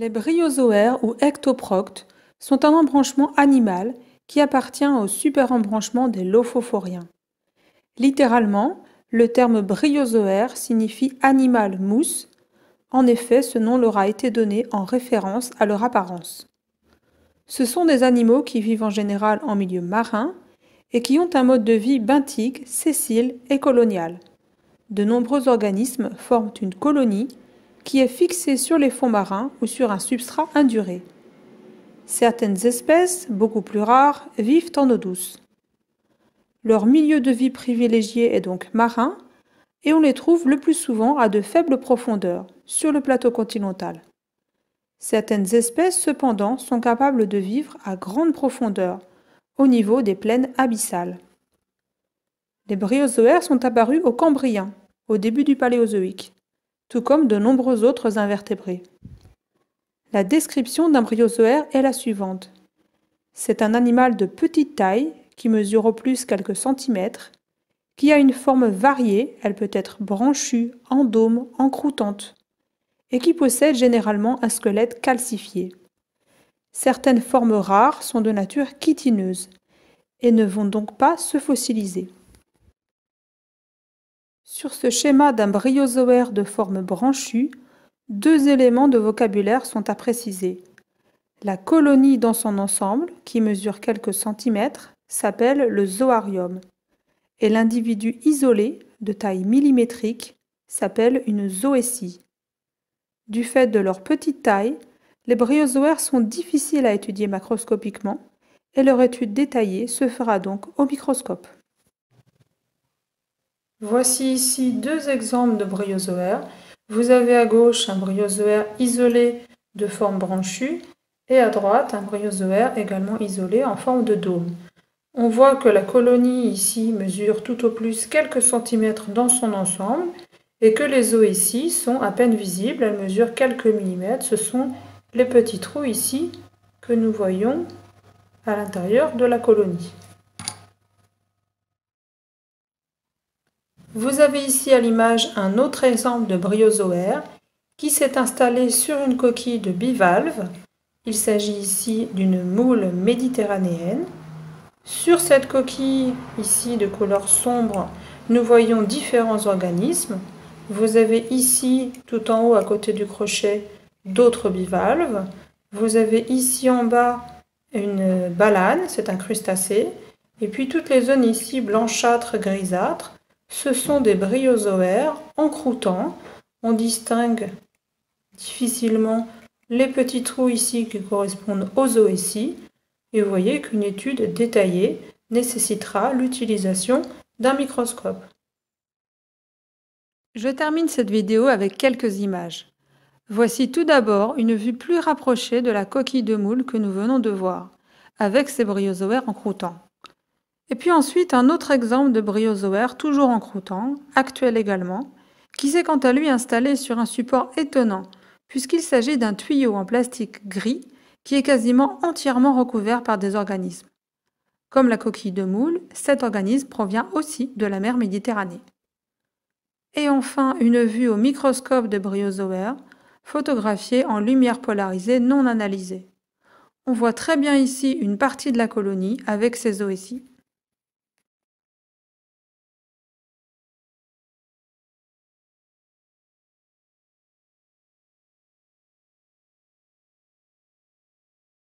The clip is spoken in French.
Les bryozoaires ou ectoproctes sont un embranchement animal qui appartient au superembranchement des lophophoriens. Littéralement, le terme bryozoaire signifie animal mousse. En effet, ce nom leur a été donné en référence à leur apparence. Ce sont des animaux qui vivent en général en milieu marin et qui ont un mode de vie benthique, sessile et colonial. De nombreux organismes forment une colonie qui est fixée sur les fonds marins ou sur un substrat induré. Certaines espèces, beaucoup plus rares, vivent en eau douce. Leur milieu de vie privilégié est donc marin et on les trouve le plus souvent à de faibles profondeurs, sur le plateau continental. Certaines espèces, cependant, sont capables de vivre à grande profondeur, au niveau des plaines abyssales. Les bryozoaires sont apparus au Cambrien, au début du Paléozoïque tout comme de nombreux autres invertébrés. La description d'un bryozoaire est la suivante. C'est un animal de petite taille, qui mesure au plus quelques centimètres, qui a une forme variée, elle peut être branchue, en dôme, encroûtante, et qui possède généralement un squelette calcifié. Certaines formes rares sont de nature chitineuse et ne vont donc pas se fossiliser. Sur ce schéma d'un bryozoaire de forme branchue, deux éléments de vocabulaire sont à préciser. La colonie dans son ensemble, qui mesure quelques centimètres, s'appelle le zoarium, et l'individu isolé, de taille millimétrique, s'appelle une zoétie. Du fait de leur petite taille, les bryozoaires sont difficiles à étudier macroscopiquement, et leur étude détaillée se fera donc au microscope. Voici ici deux exemples de bryozoaires. Vous avez à gauche un bryozoaire isolé de forme branchue et à droite un bryozoaire également isolé en forme de dôme. On voit que la colonie ici mesure tout au plus quelques centimètres dans son ensemble et que les os ici sont à peine visibles, elles mesurent quelques millimètres. Ce sont les petits trous ici que nous voyons à l'intérieur de la colonie. Vous avez ici à l'image un autre exemple de bryozoaire qui s'est installé sur une coquille de bivalve. Il s'agit ici d'une moule méditerranéenne. Sur cette coquille, ici de couleur sombre, nous voyons différents organismes. Vous avez ici, tout en haut à côté du crochet, d'autres bivalves. Vous avez ici en bas une balane, c'est un crustacé. Et puis toutes les zones ici blanchâtres, grisâtres, ce sont des bryozoaires encroûtants. On distingue difficilement les petits trous ici qui correspondent aux ici. Et vous voyez qu'une étude détaillée nécessitera l'utilisation d'un microscope. Je termine cette vidéo avec quelques images. Voici tout d'abord une vue plus rapprochée de la coquille de moule que nous venons de voir, avec ses bryozoaires encroûtants. Et puis ensuite un autre exemple de bryozoaire toujours en croûtant, actuel également, qui s'est quant à lui installé sur un support étonnant, puisqu'il s'agit d'un tuyau en plastique gris qui est quasiment entièrement recouvert par des organismes. Comme la coquille de moule, cet organisme provient aussi de la mer Méditerranée. Et enfin, une vue au microscope de bryozoaire, photographiée en lumière polarisée non analysée. On voit très bien ici une partie de la colonie avec ses ici.